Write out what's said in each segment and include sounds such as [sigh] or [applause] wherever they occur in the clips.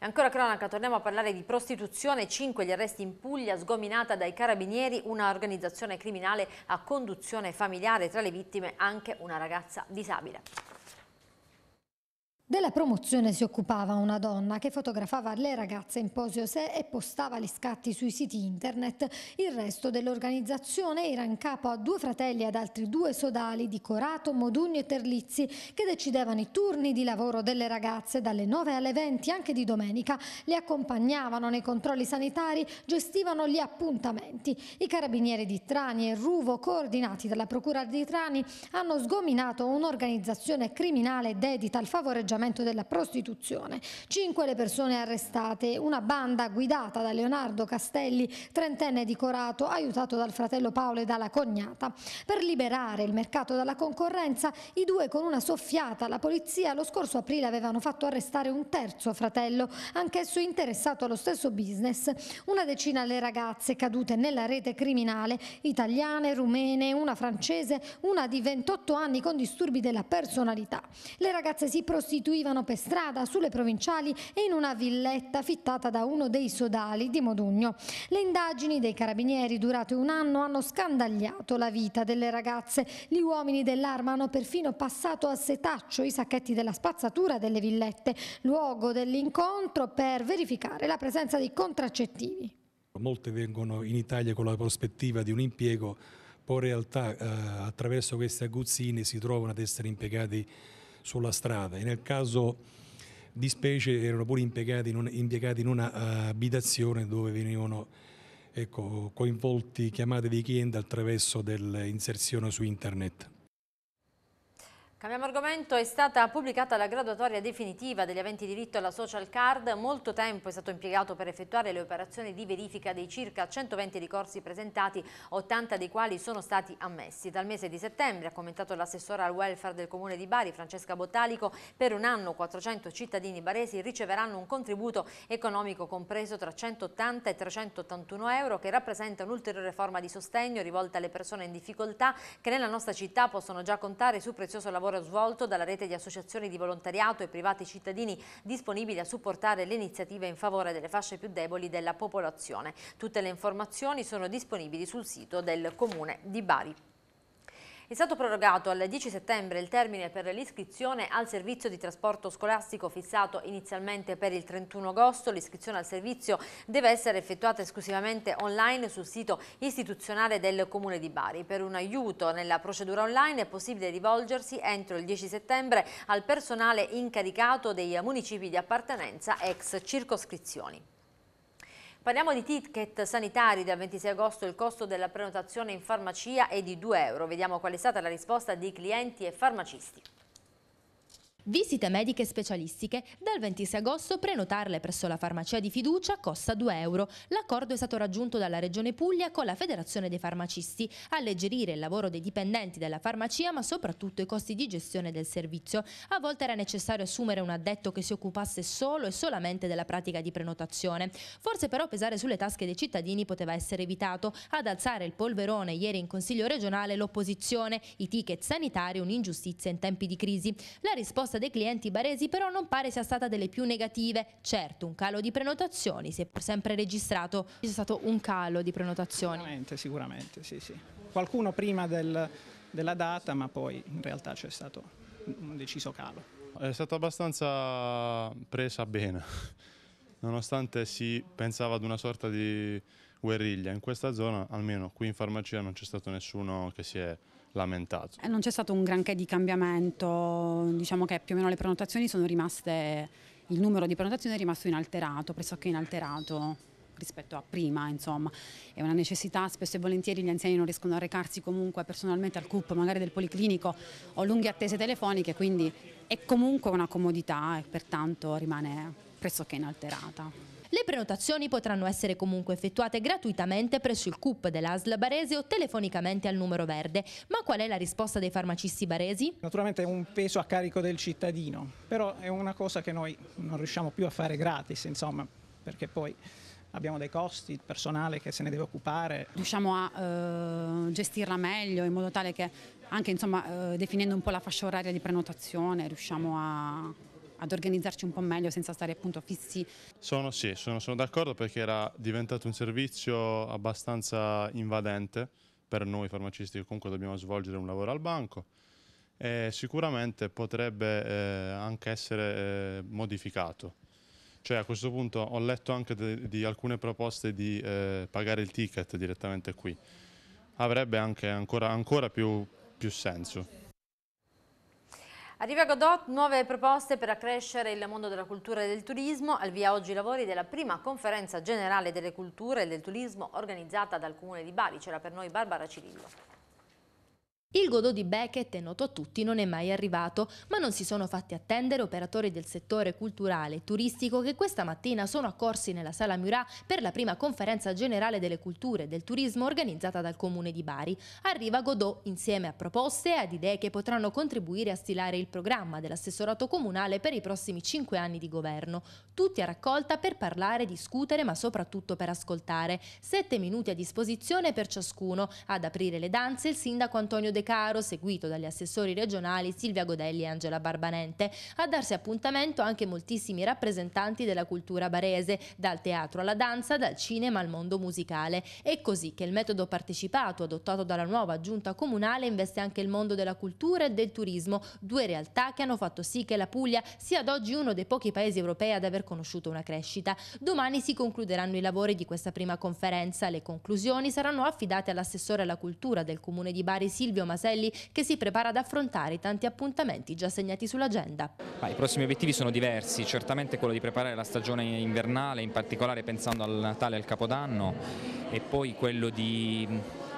E ancora cronaca, torniamo a parlare di prostituzione, 5 gli arresti in Puglia, sgominata dai carabinieri, una organizzazione criminale a conduzione familiare, tra le vittime anche una ragazza disabile. Della promozione si occupava una donna che fotografava le ragazze in pose osè e postava gli scatti sui siti internet. Il resto dell'organizzazione era in capo a due fratelli e ad altri due sodali di Corato, Modugno e Terlizzi che decidevano i turni di lavoro delle ragazze dalle 9 alle 20 anche di domenica. Le accompagnavano nei controlli sanitari, gestivano gli appuntamenti. I carabinieri di Trani e Ruvo, coordinati dalla Procura di Trani, hanno sgominato un'organizzazione criminale dedita al favoreggiamento sfruttamento della prostituzione. Cinque le persone arrestate, una banda guidata da Leonardo Castelli, trentenne di Corato, aiutato dal fratello Paolo e dalla cognata. Per liberare il mercato dalla concorrenza, i due con una soffiata alla polizia lo scorso aprile avevano fatto arrestare un terzo fratello, anch'esso interessato allo stesso business. Una decina le ragazze cadute nella rete criminale, italiane, rumene, una francese, una di 28 anni con disturbi della personalità. Le ragazze si prostituivano sostituivano per strada, sulle provinciali e in una villetta fittata da uno dei sodali di Modugno. Le indagini dei carabinieri durate un anno hanno scandagliato la vita delle ragazze. Gli uomini dell'arma hanno perfino passato a setaccio i sacchetti della spazzatura delle villette, luogo dell'incontro per verificare la presenza di contraccettivi. Molte vengono in Italia con la prospettiva di un impiego, poi in realtà eh, attraverso questi aguzzini si trovano ad essere impiegati sulla strada e nel caso di specie erano pure impiegati in, un, impiegati in una uh, abitazione dove venivano ecco, coinvolti chiamate dei clienti attraverso dell'inserzione su internet. Cambiamo argomento, è stata pubblicata la graduatoria definitiva degli aventi diritto alla social card, molto tempo è stato impiegato per effettuare le operazioni di verifica dei circa 120 ricorsi presentati, 80 dei quali sono stati ammessi. Dal mese di settembre, ha commentato l'assessora al welfare del comune di Bari, Francesca Bottalico, per un anno 400 cittadini baresi riceveranno un contributo economico compreso tra 180 e 381 euro che rappresenta un'ulteriore forma di sostegno rivolta alle persone in difficoltà che nella nostra città possono già contare su prezioso lavoro lavoro svolto dalla rete di associazioni di volontariato e privati cittadini disponibili a supportare le iniziative in favore delle fasce più deboli della popolazione. Tutte le informazioni sono disponibili sul sito del Comune di Bari. È stato prorogato al 10 settembre il termine per l'iscrizione al servizio di trasporto scolastico fissato inizialmente per il 31 agosto. L'iscrizione al servizio deve essere effettuata esclusivamente online sul sito istituzionale del Comune di Bari. Per un aiuto nella procedura online è possibile rivolgersi entro il 10 settembre al personale incaricato dei municipi di appartenenza ex circoscrizioni. Parliamo di ticket sanitari. Dal 26 agosto il costo della prenotazione in farmacia è di 2 euro. Vediamo qual è stata la risposta di clienti e farmacisti. Visite mediche specialistiche. Dal 26 agosto prenotarle presso la farmacia di fiducia costa 2 euro. L'accordo è stato raggiunto dalla Regione Puglia con la Federazione dei Farmacisti. Alleggerire il lavoro dei dipendenti della farmacia ma soprattutto i costi di gestione del servizio. A volte era necessario assumere un addetto che si occupasse solo e solamente della pratica di prenotazione. Forse però pesare sulle tasche dei cittadini poteva essere evitato. Ad alzare il polverone ieri in Consiglio regionale l'opposizione. I ticket sanitari un'ingiustizia in tempi di crisi. La risposta dei clienti baresi però non pare sia stata delle più negative. Certo, un calo di prenotazioni si è sempre registrato. C'è stato un calo di prenotazioni? Sicuramente, sicuramente, sì, sì. Qualcuno prima del, della data, ma poi in realtà c'è stato un deciso calo. È stata abbastanza presa bene, [laughs] nonostante si pensava ad una sorta di guerriglia. In questa zona, almeno qui in farmacia, non c'è stato nessuno che si è lamentato. Eh, non c'è stato un granché di cambiamento, diciamo che più o meno le prenotazioni sono rimaste, il numero di prenotazioni è rimasto inalterato, pressoché inalterato rispetto a prima, insomma. È una necessità, spesso e volentieri gli anziani non riescono a recarsi comunque personalmente al CUP, magari del policlinico, o lunghe attese telefoniche, quindi è comunque una comodità e pertanto rimane pressoché inalterata. Le prenotazioni potranno essere comunque effettuate gratuitamente presso il CUP dell'ASL Barese o telefonicamente al numero verde. Ma qual è la risposta dei farmacisti baresi? Naturalmente è un peso a carico del cittadino, però è una cosa che noi non riusciamo più a fare gratis, insomma, perché poi abbiamo dei costi, il personale che se ne deve occupare. Riusciamo a eh, gestirla meglio in modo tale che anche insomma, eh, definendo un po' la fascia oraria di prenotazione riusciamo a ad organizzarci un po' meglio senza stare appunto fissi. Sono, sì, sono, sono d'accordo perché era diventato un servizio abbastanza invadente per noi farmacisti che comunque dobbiamo svolgere un lavoro al banco e sicuramente potrebbe eh, anche essere eh, modificato. Cioè a questo punto ho letto anche de, di alcune proposte di eh, pagare il ticket direttamente qui. Avrebbe anche ancora, ancora più, più senso. Arriva Godot, nuove proposte per accrescere il mondo della cultura e del turismo. Al via oggi i lavori della prima conferenza generale delle culture e del turismo organizzata dal Comune di Bari. C'era per noi Barbara Cirillo. Il Godot di Beckett, è noto a tutti, non è mai arrivato, ma non si sono fatti attendere operatori del settore culturale e turistico che questa mattina sono accorsi nella Sala Murat per la prima conferenza generale delle culture e del turismo organizzata dal Comune di Bari. Arriva Godot insieme a proposte e ad idee che potranno contribuire a stilare il programma dell'assessorato comunale per i prossimi cinque anni di governo. Tutti a raccolta per parlare, discutere, ma soprattutto per ascoltare. Sette minuti a disposizione per ciascuno. Ad aprire le danze il sindaco Antonio De De Caro, seguito dagli assessori regionali Silvia Godelli e Angela Barbanente. A darsi appuntamento anche moltissimi rappresentanti della cultura barese, dal teatro alla danza, dal cinema al mondo musicale. È così che il metodo partecipato adottato dalla nuova giunta comunale investe anche il mondo della cultura e del turismo, due realtà che hanno fatto sì che la Puglia sia ad oggi uno dei pochi paesi europei ad aver conosciuto una crescita. Domani si concluderanno i lavori di questa prima conferenza. Le conclusioni saranno affidate all'assessore alla cultura del comune di Bari Silvio Maselli che si prepara ad affrontare i tanti appuntamenti già segnati sull'agenda. I prossimi obiettivi sono diversi, certamente quello di preparare la stagione invernale, in particolare pensando al Natale e al Capodanno e poi quello di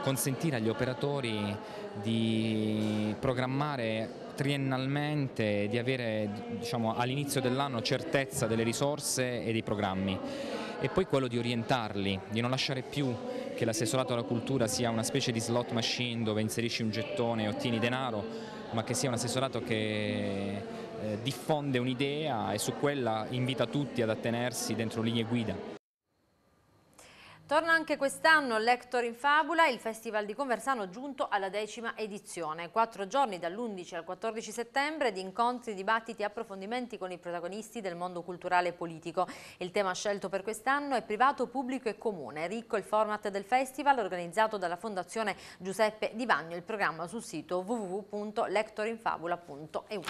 consentire agli operatori di programmare triennalmente, di avere diciamo, all'inizio dell'anno certezza delle risorse e dei programmi e poi quello di orientarli, di non lasciare più che l'assessorato alla cultura sia una specie di slot machine dove inserisci un gettone e ottieni denaro, ma che sia un assessorato che eh, diffonde un'idea e su quella invita tutti ad attenersi dentro linee guida. Torna anche quest'anno Lector in Fabula, il Festival di Conversano giunto alla decima edizione. Quattro giorni dall'11 al 14 settembre di incontri, dibattiti e approfondimenti con i protagonisti del mondo culturale e politico. Il tema scelto per quest'anno è privato, pubblico e comune. Ricco il format del festival organizzato dalla Fondazione Giuseppe Di Vagno. Il programma sul sito www.lectorinfabula.eu.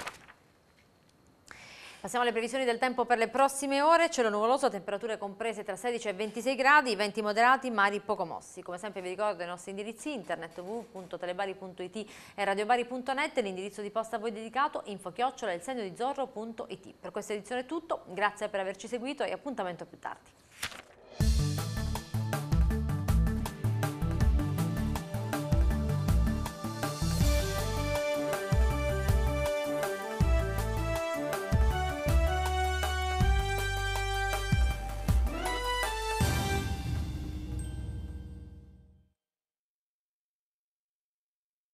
Passiamo alle previsioni del tempo per le prossime ore. Cielo nuvoloso, temperature comprese tra 16 e 26 gradi, venti moderati, mari poco mossi. Come sempre vi ricordo i nostri indirizzi internet www.telebari.it e radiobari.net l'indirizzo di posta a voi dedicato infochiocciola il segno di zorro.it. Per questa edizione è tutto, grazie per averci seguito e appuntamento più tardi.